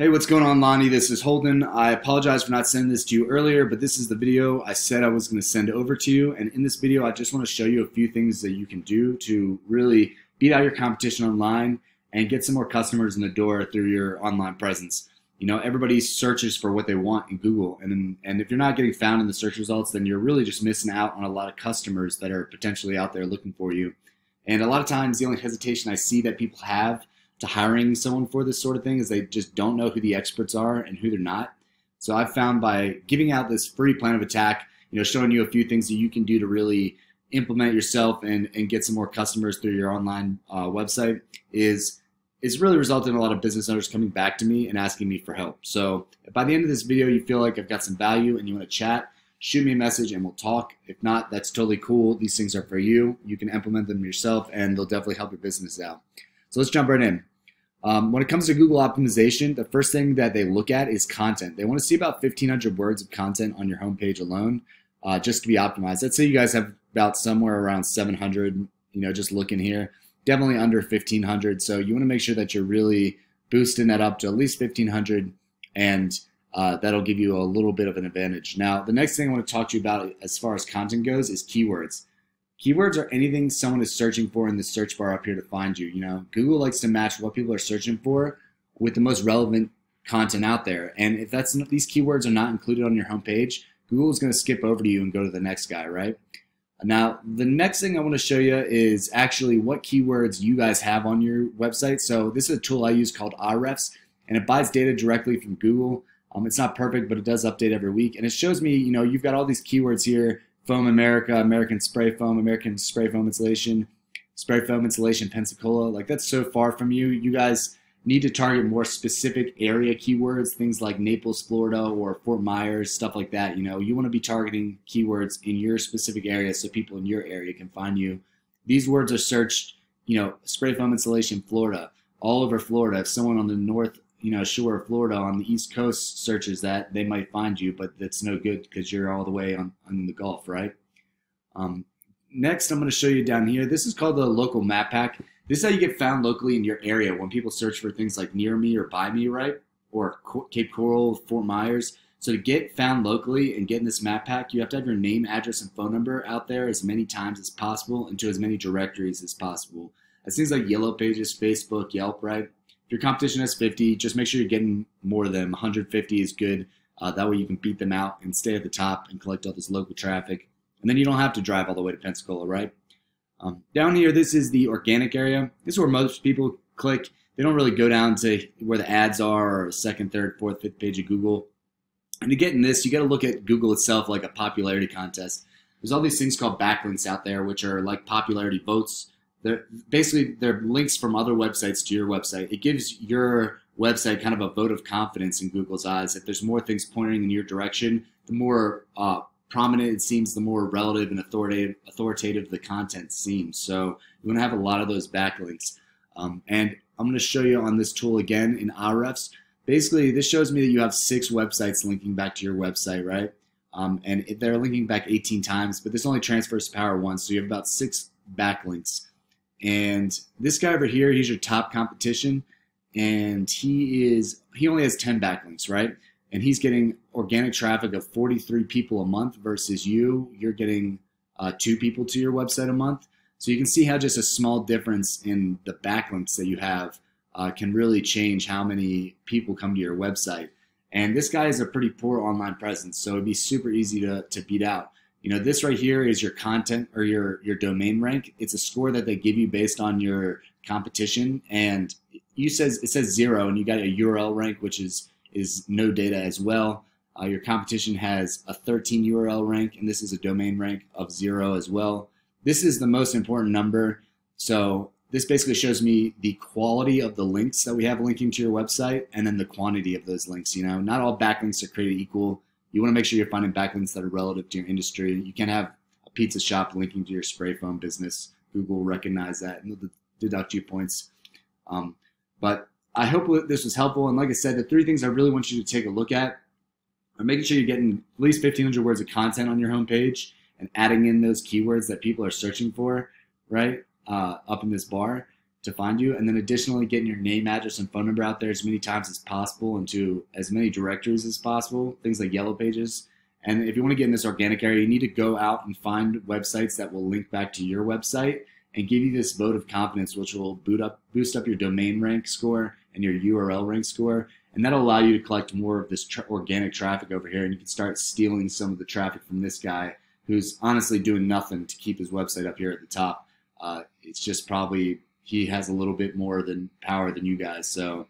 Hey, what's going on, Lonnie? This is Holden. I apologize for not sending this to you earlier, but this is the video I said I was going to send over to you. And in this video, I just want to show you a few things that you can do to really beat out your competition online and get some more customers in the door through your online presence. You know, everybody searches for what they want in Google, and and if you're not getting found in the search results, then you're really just missing out on a lot of customers that are potentially out there looking for you. And a lot of times, the only hesitation I see that people have to hiring someone for this sort of thing is they just don't know who the experts are and who they're not. So I've found by giving out this free plan of attack, you know, showing you a few things that you can do to really implement yourself and, and get some more customers through your online uh, website is is really resulted in a lot of business owners coming back to me and asking me for help. So by the end of this video, you feel like I've got some value and you want to chat, shoot me a message and we'll talk. If not, that's totally cool. These things are for you. You can implement them yourself and they'll definitely help your business out. So let's jump right in. Um, when it comes to Google optimization, the first thing that they look at is content. They want to see about 1,500 words of content on your homepage alone, uh, just to be optimized. Let's say you guys have about somewhere around 700. You know, just looking here, definitely under 1,500. So you want to make sure that you're really boosting that up to at least 1,500, and uh, that'll give you a little bit of an advantage. Now, the next thing I want to talk to you about as far as content goes is keywords. Keywords are anything someone is searching for in the search bar up here to find you. You know, Google likes to match what people are searching for with the most relevant content out there. And if that's these keywords are not included on your homepage, Google is going to skip over to you and go to the next guy, right? Now, the next thing I want to show you is actually what keywords you guys have on your website. So this is a tool I use called Ahrefs, and it buys data directly from Google. Um, it's not perfect, but it does update every week, and it shows me, you know, you've got all these keywords here Foam America, American Spray Foam, American Spray Foam Insulation, Spray Foam Insulation Pensacola. Like that's so far from you. You guys need to target more specific area keywords, things like Naples, Florida, or Fort Myers, stuff like that. You know, you want to be targeting keywords in your specific area so people in your area can find you. These words are searched, you know, spray foam insulation, Florida, all over Florida. If someone on the north you know shore of Florida on the East Coast searches that, they might find you, but that's no good because you're all the way on, on the Gulf, right? Um, next, I'm going to show you down here. This is called the local map pack. This is how you get found locally in your area when people search for things like near me or by me, right? Or Cape Coral, Fort Myers. So to get found locally and get in this map pack, you have to have your name, address, and phone number out there as many times as possible into as many directories as possible. As seems like Yellow Pages, Facebook, Yelp, right? If your competition has 50, just make sure you're getting more of them. 150 is good. Uh, that way you can beat them out and stay at the top and collect all this local traffic. And then you don't have to drive all the way to Pensacola, right? Um, down here, this is the organic area. This is where most people click. They don't really go down to where the ads are or second, third, fourth, fifth page of Google. And to get in this, you got to look at Google itself like a popularity contest. There's all these things called backlinks out there, which are like popularity votes they're basically they're links from other websites to your website. It gives your website kind of a vote of confidence in Google's eyes. If there's more things pointing in your direction, the more uh, prominent it seems, the more relative and authoritative authoritative the content seems. So you want to have a lot of those backlinks. Um, and I'm going to show you on this tool again in Ahrefs. Basically, this shows me that you have six websites linking back to your website, right? Um, and they're linking back 18 times, but this only transfers power once, so you have about six backlinks. And this guy over here, he's your top competition, and he is he only has 10 backlinks, right? And he's getting organic traffic of 43 people a month versus you, you're getting uh, two people to your website a month. So you can see how just a small difference in the backlinks that you have uh, can really change how many people come to your website. And this guy has a pretty poor online presence, so it'd be super easy to, to beat out. You know, this right here is your content or your your domain rank. It's a score that they give you based on your competition, and you says it says zero, and you got a URL rank, which is is no data as well. Uh, your competition has a 13 URL rank, and this is a domain rank of zero as well. This is the most important number. So this basically shows me the quality of the links that we have linking to your website, and then the quantity of those links. You know, not all backlinks are created equal you want to make sure you're finding backlinks that are relative to your industry. You can't have a pizza shop linking to your spray foam business. Google will recognize that and they'll deduct you points. Um, but I hope this was helpful. And like I said, the three things I really want you to take a look at are making sure you're getting at least 1,500 words of content on your homepage and adding in those keywords that people are searching for, right, uh, up in this bar. To find you. And then additionally, getting your name, address, and phone number out there as many times as possible into as many directories as possible, things like Yellow Pages. And if you want to get in this organic area, you need to go out and find websites that will link back to your website and give you this vote of confidence, which will boot up, boost up your domain rank score and your URL rank score. And that'll allow you to collect more of this tra- organic traffic over here. And you can start stealing some of the traffic from this guy who's honestly doing nothing to keep his website up here at the top. Uh, it's just probably he has a little bit more than power than you guys. So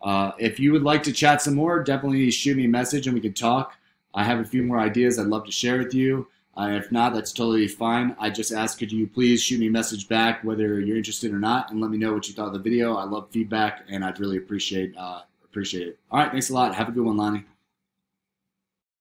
uh, if you would like to chat some more, definitely shoot me a message and we can talk. I have a few more ideas I'd love to share with you. Uh, if not, that's totally fine. I just ask could you please shoot me a message back, whether you're interested or not, and let me know what you thought of the video. I love feedback, and I'd really appreciate uh, appreciate it. All right, thanks a lot. Have a good one, Lonnie.